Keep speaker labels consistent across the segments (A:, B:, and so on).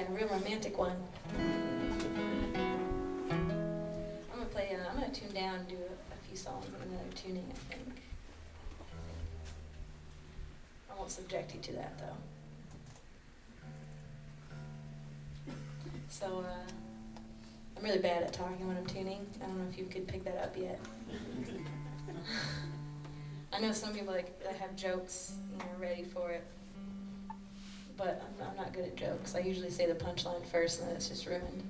A: Yeah, a real romantic one. I'm gonna play. Uh, I'm gonna tune down and do a, a few songs and another tuning. I think. I won't subject you to that though. So uh, I'm really bad at talking when I'm tuning. I don't know if you could pick that up yet. I know some people like that have jokes, you know, ready for it, but I'm, I'm not good at jokes. I usually say the punchline first, and then it's just ruined.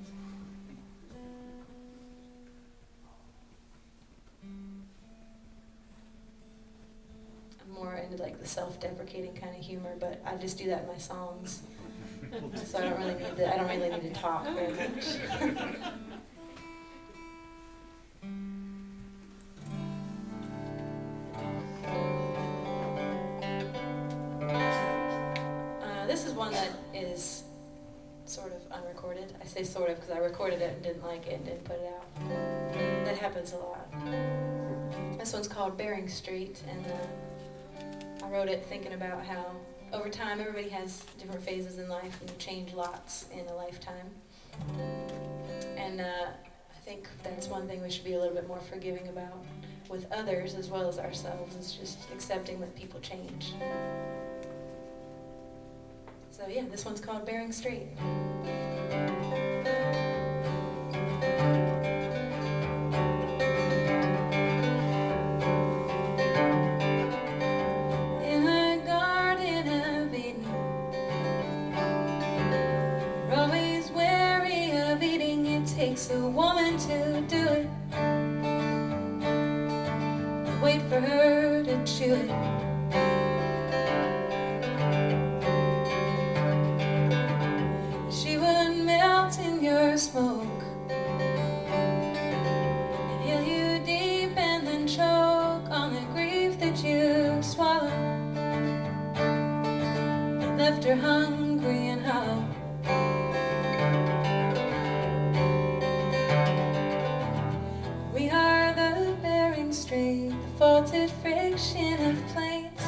A: I'm more into like the self-deprecating kind of humor, but I just do that in my songs, so I don't really need to. I don't really need to talk very much. this is one that is sort of unrecorded. I say sort of because I recorded it and didn't like it and didn't put it out. That happens a lot. This one's called Bering Strait, and uh, I wrote it thinking about how over time everybody has different phases in life and you change lots in a lifetime. And uh, I think that's one thing we should be a little bit more forgiving about with others as well as ourselves, is just accepting that people change. So yeah, this one's called Bering Strait. In the Garden of Eden, we're always wary of eating. It takes a woman to do it. Wait for her to chew it. Left her hungry and hollow. We are the Bering Strait, the faulted friction of plates.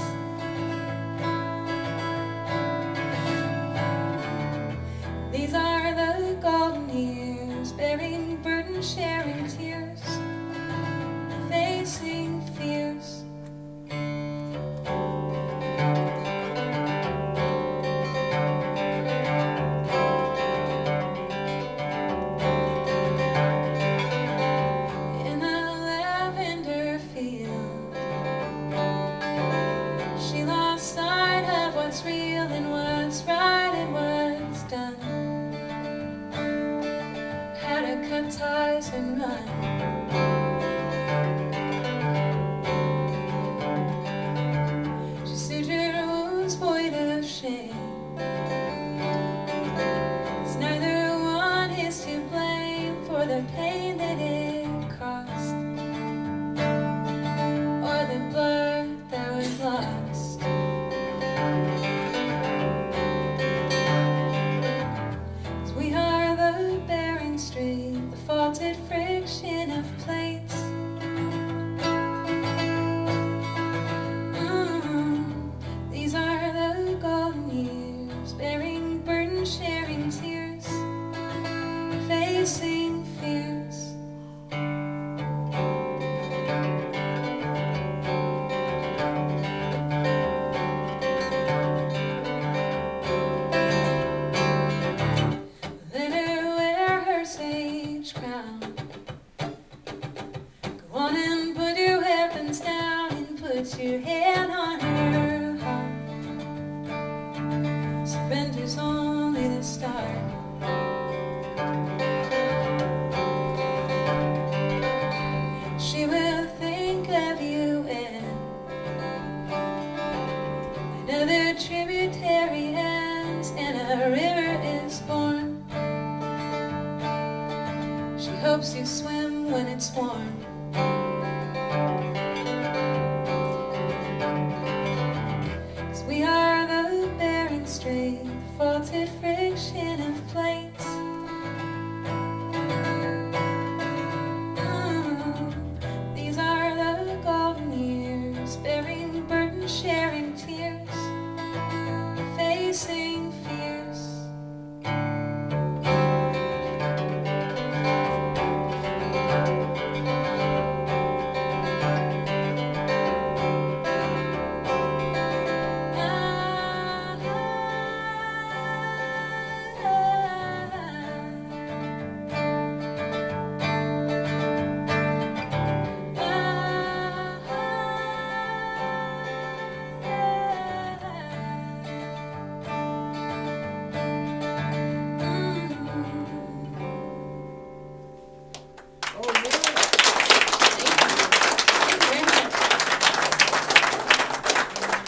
A: These are the golden years, bearing burden, sharing Cut ties and run. She sutured wounds void of shame. 'Cause neither one is to blame for the pain the faulted And put your weapons down and put your hand on her heart. Surrender's only the start. She will think of you when another tributary ends and a river is born. She hopes you swim when it's warm.